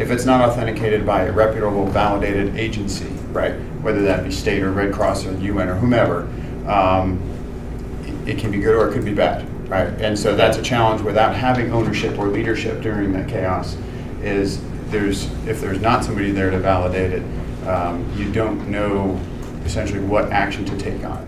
if it's not authenticated by a reputable, validated agency, right, whether that be state or Red Cross or UN or whomever, um, it- can be good or it could be bad, right? And so that's a challenge without having ownership or leadership during that chaos. Is there's if there's not somebody there to validate it, um, you don't know essentially what action to take on.